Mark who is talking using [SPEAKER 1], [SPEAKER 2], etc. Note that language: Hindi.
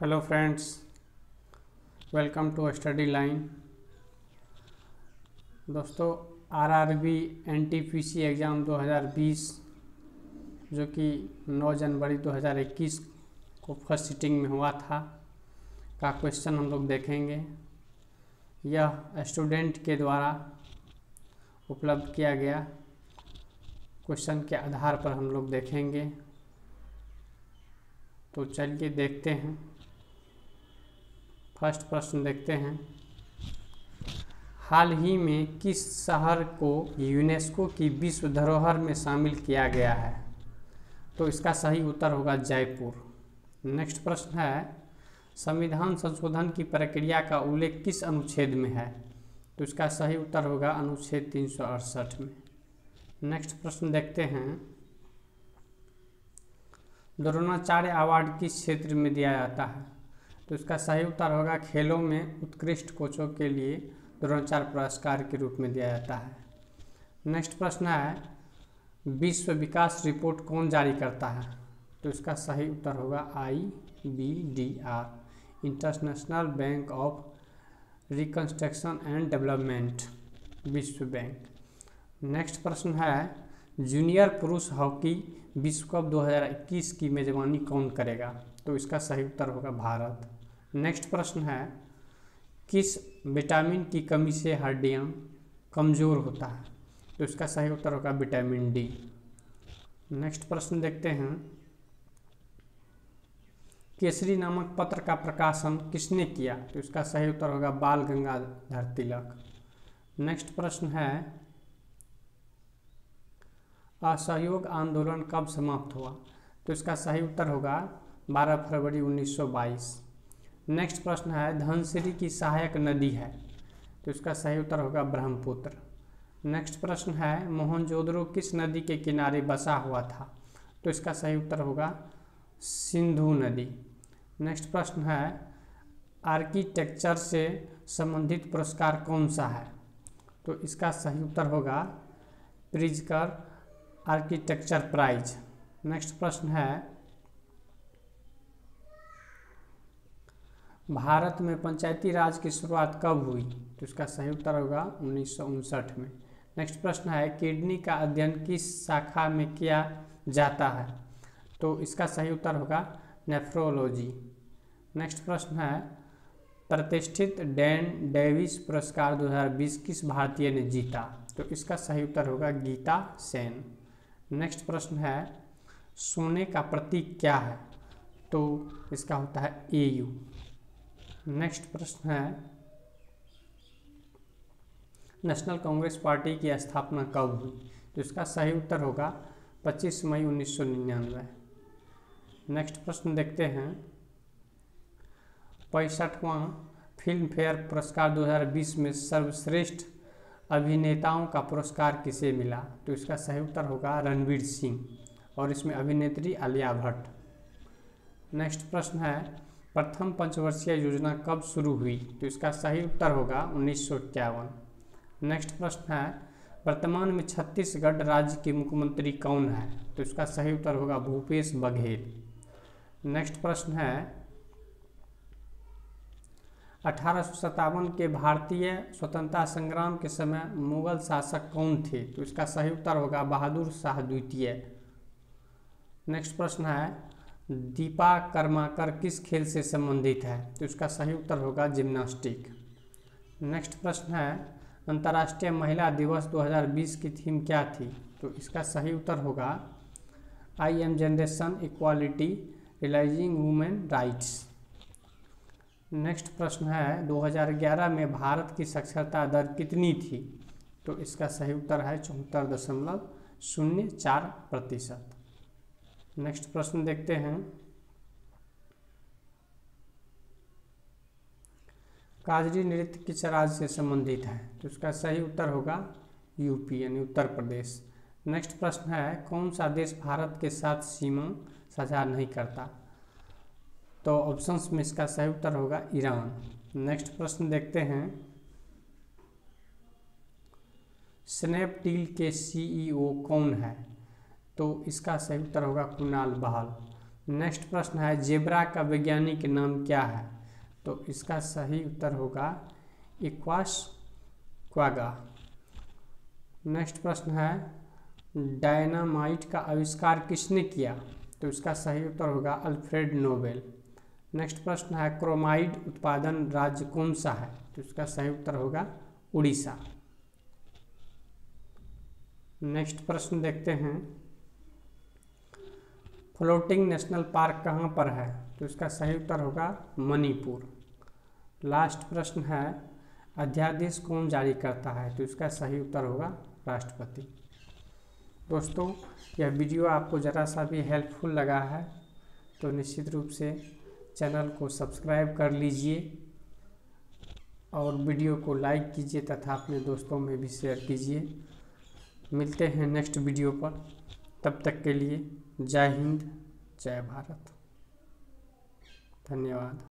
[SPEAKER 1] Hello friends welcome to study line दोस्तों आरआरबी एनटीपीसी एग्ज़ाम 2020 जो कि 9 जनवरी 2021 को फ़र्स्ट सिटिंग में हुआ था, का क्वेश्चन हम लोग देखेंगे। यह स्टूडेंट के द्वारा उपलब्ध किया गया क्वेश्चन के आधार पर हम लोग देखेंगे। तो चलिए देखते हैं। फ़र्स्ट प्रश्न देखते हैं। हाल ही में किस शहर को यूनेस्को की विश्व धरोहर में शामिल किया गया है? तो इसका सही उत्तर होगा जयपुर। नेक्स्ट प्रश्न है, संविधान संशोधन की प्रक्रिया का उल्लेख किस अनुच्छेद में है? तो इसका सही उत्तर होगा अनुच्छेद तीन सौ अड़सठ में। नेक्स्ट प्रश्न देखते हैं। द्रोणाचार्य अवार्ड किस क्षेत्र में दिया जाता है? तो इसका सही उत्तर होगा खेलों में उत्कृष्ट कोचों के लिए द्रोणाचार्य पुरस्कार के रूप में दिया जाता है। नेक्स्ट प्रश्न है, विश्व विकास रिपोर्ट कौन जारी करता है? तो इसका सही उत्तर होगा I B D R, international bank of reconstruction and development, विश्व बैंक। नेक्स्ट प्रश्न है जूनियर पुरुष हॉकी विश्व कप 2021 की मेजबानी कौन करेगा? तो इसका सही उत्तर होगा भारत। नेक्स्ट प्रश्न है, किस विटामिन की कमी से हड्डियाँ कमज़ोर होता है? तो इसका सही उत्तर होगा विटामिन डी। नेक्स्ट प्रश्न देखते हैं, केसरी नामक पत्र का प्रकाशन किसने किया? तो इसका सही उत्तर होगा बाल गंगाधर तिलक। नेक्स्ट प्रश्न है असहयोग आंदोलन कब समाप्त हुआ? तो इसका सही उत्तर होगा 12 फरवरी 1922 नेक्स्ट प्रश्न है, धनसिरी की सहायक नदी है। तो इसका सही उत्तर होगा ब्रह्मपुत्र। नेक्स्ट प्रश्न है, मोहनजोदड़ो किस नदी के किनारे बसा हुआ था? तो इसका सही उत्तर होगा सिंधु नदी। नेक्स्ट प्रश्न है, आर्किटेक्चर से संबंधित पुरस्कार कौन सा है? तो इसका सही उत्तर होगा प्रिजकर आर्किटेक्चर प्राइज नेक्स्ट प्रश्न है। भारत में पंचायती राज की शुरुआत कब हुई? तो इसका सही उत्तर होगा उन्नीस सौ उनसठ में। नेक्स्ट प्रश्न है, किडनी का अध्ययन किस शाखा में किया जाता है? तो इसका सही उत्तर होगा नेफ्रोलॉजी नेक्स्ट प्रश्न है, प्रतिष्ठित डैन डेविस पुरस्कार 2020 किस भारतीय ने जीता? तो इसका सही उत्तर होगा गीता सेन। नेक्स्ट प्रश्न है, सोने का प्रतीक क्या है? तो इसका होता है ए यू नेक्स्ट प्रश्न है, नेशनल कांग्रेस पार्टी की स्थापना कब हुई? तो इसका सही उत्तर होगा 25 मई उन्नीस सौ निन्यानवे। नेक्स्ट प्रश्न देखते हैं, पैंसठवां फ़िल्म फेयर पुरस्कार 2020 में सर्वश्रेष्ठ अभिनेताओं का पुरस्कार किसे मिला? तो इसका सही उत्तर होगा रणवीर सिंह और इसमें अभिनेत्री आलिया भट्ट। नेक्स्ट प्रश्न है, प्रथम पंचवर्षीय योजना कब शुरू हुई? तो इसका सही उत्तर होगा उन्नीस सौ इक्यावन। नेक्स्ट प्रश्न है, वर्तमान में छत्तीसगढ़ राज्य के मुख्यमंत्री कौन है? तो इसका सही उत्तर होगा भूपेश बघेल। नेक्स्ट प्रश्न है अठारह सौ सत्तावन के भारतीय स्वतंत्रता संग्राम के समय मुगल शासक कौन थे? तो इसका सही उत्तर होगा बहादुर शाह द्वितीय। नेक्स्ट प्रश्न है, दीपा कर्माकर किस खेल से संबंधित है? तो इसका सही उत्तर होगा जिम्नास्टिक। नेक्स्ट प्रश्न है, अंतर्राष्ट्रीय महिला दिवस 2020 की थीम क्या थी? तो इसका सही उत्तर होगा, I am generation equality realising women rights. Next प्रश्न है 2011 में भारत की साक्षरता दर कितनी थी? तो इसका सही उत्तर है चौहत्तर दशमलव शून्य चार प्रतिशत। नेक्स्ट प्रश्न देखते हैं। काजरी नृत्य किस राज्य से संबंधित है? तो इसका सही उत्तर होगा यूपी, यानी उत्तर प्रदेश। नेक्स्ट प्रश्न है, कौन सा देश भारत के साथ सीमा साझा नहीं करता? तो ऑप्शंस में इसका सही उत्तर होगा ईरान। नेक्स्ट प्रश्न देखते हैं। स्नैपडील के सीईओ कौन है? तो इसका सही उत्तर होगा कुणाल बहाल। नेक्स्ट प्रश्न है, जेब्रा का वैज्ञानिक नाम क्या है? तो इसका सही उत्तर होगा इक्वास क्वागा। नेक्स्ट प्रश्न है, डायनामाइट का आविष्कार किसने किया? तो इसका सही उत्तर होगा अल्फ्रेड नोबेल। नेक्स्ट प्रश्न है, क्रोमाइड उत्पादन राज्य कौन सा है? तो इसका सही उत्तर होगा उड़ीसा। नेक्स्ट प्रश्न देखते हैं। फ्लोटिंग नेशनल पार्क कहाँ पर है? तो इसका सही उत्तर होगा मणिपुर। लास्ट प्रश्न है, अध्यादेश कौन जारी करता है? तो इसका सही उत्तर होगा राष्ट्रपति। दोस्तों, यह वीडियो आपको ज़रा सा भी हेल्पफुल लगा है तो निश्चित रूप से चैनल को सब्सक्राइब कर लीजिए और वीडियो को लाइक कीजिए तथा अपने दोस्तों में भी शेयर कीजिए। मिलते हैं नेक्स्ट वीडियो पर। तब तक के लिए जय हिंद, जय भारत। धन्यवाद।